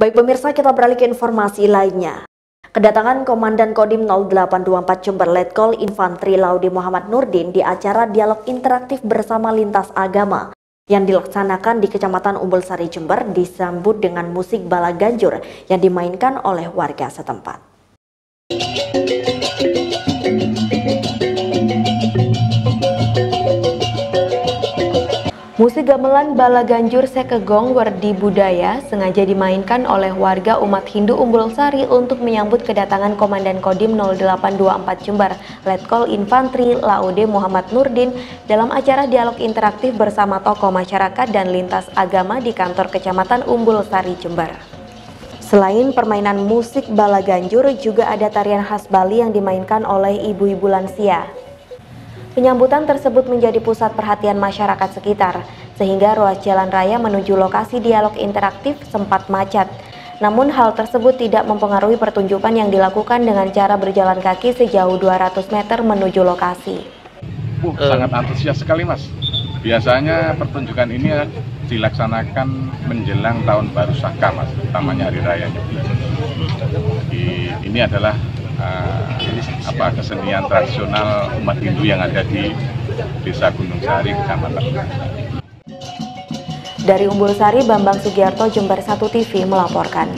Baik pemirsa, kita beralih ke informasi lainnya. Kedatangan Komandan Kodim 0824 Jember Letkol Infantri Laudi Muhammad Nurdin di acara dialog interaktif bersama lintas agama yang dilaksanakan di Kecamatan Umbul Sari Jember disambut dengan musik bala ganjur yang dimainkan oleh warga setempat. Musik gamelan Bala Ganjur Sekegong Werdi Budaya sengaja dimainkan oleh warga umat Hindu Umbul Sari untuk menyambut kedatangan Komandan Kodim 0824 Jember, Letkol Infantri Laude Muhammad Nurdin dalam acara dialog interaktif bersama tokoh masyarakat dan lintas agama di kantor Kecamatan Umbul Sari Jember. Selain permainan musik Bala Ganjur, juga ada tarian khas Bali yang dimainkan oleh ibu-ibu lansia. Penyambutan tersebut menjadi pusat perhatian masyarakat sekitar, sehingga ruas jalan raya menuju lokasi dialog interaktif sempat macet. Namun hal tersebut tidak mempengaruhi pertunjukan yang dilakukan dengan cara berjalan kaki sejauh 200 meter menuju lokasi. Uh, sangat antusias sekali mas. Biasanya pertunjukan ini dilaksanakan menjelang tahun baru Saka mas, utamanya hari raya Ini adalah uh, apa kesenian tradisional umat Hindu yang ada di Desa Gunung Sari, Kecamatan. Dari Umbul Sari, Bambang Sugiarto, Jember 1 TV melaporkan.